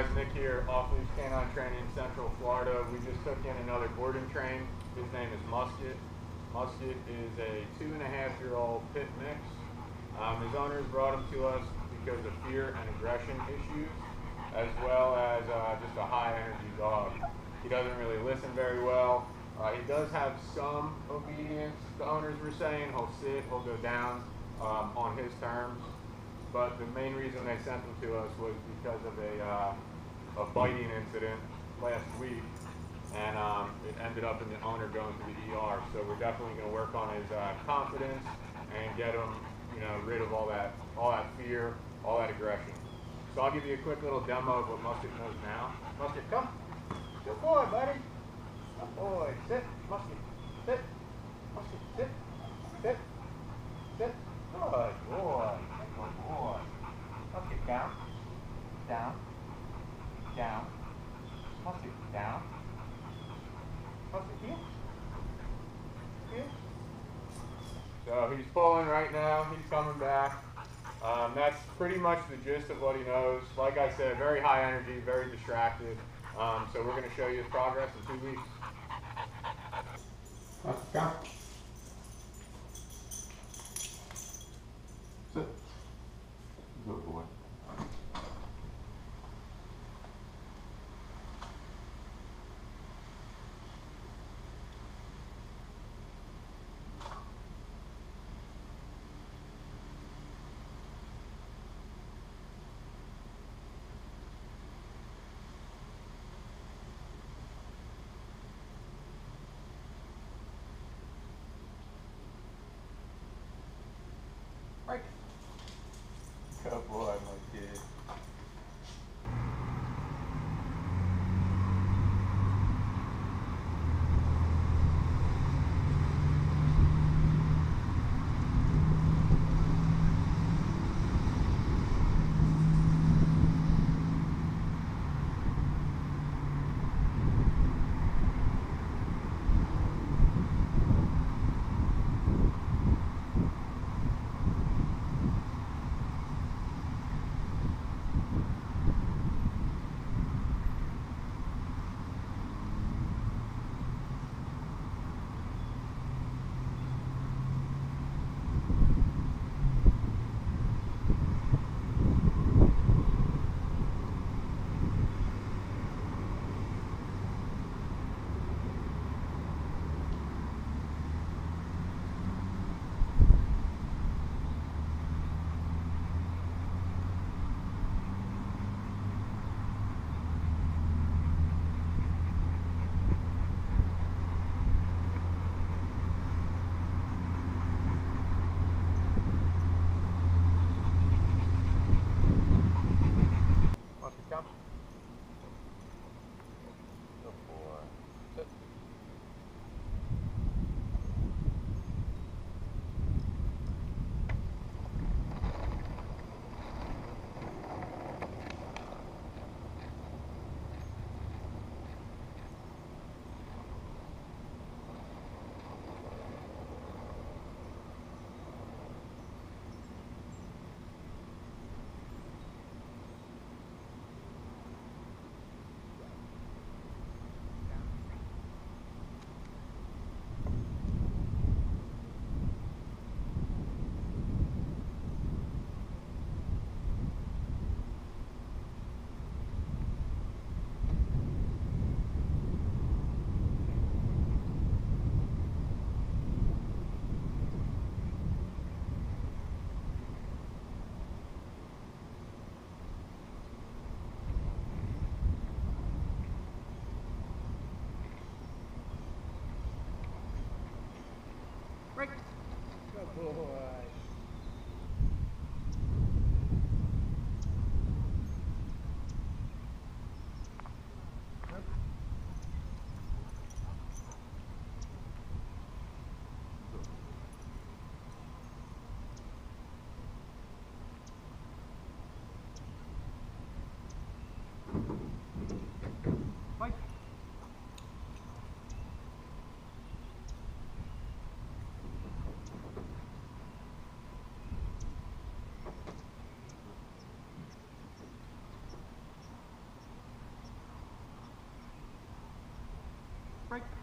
guys, Nick here, off leash canine training in Central Florida. We just took in another boarding train. His name is Musket. Musket is a two and a half year old pit mix. Um, his owners brought him to us because of fear and aggression issues, as well as uh, just a high energy dog. He doesn't really listen very well. Uh, he does have some obedience, the owners were saying. He'll sit, he'll go down um, on his terms. But the main reason they sent him to us was because of a, uh, a biting incident last week. And um, it ended up in the owner going to the ER. So we're definitely going to work on his uh, confidence and get him, you know, rid of all that, all that fear, all that aggression. So I'll give you a quick little demo of what Musket knows now. Musket, come. Good boy, buddy. Good boy. Sit. Musket. Sit. Sit. Sit. Sit. Good boy. Good boy. Musket, down. Down. Down. Musket, down. Musket, heel. Heel. So he's pulling right now. He's coming back. Um, that's pretty much the gist of what he knows. Like I said, very high energy, very distracted. Um, so we're going to show you his progress in two weeks. Good boy. Mike. Break.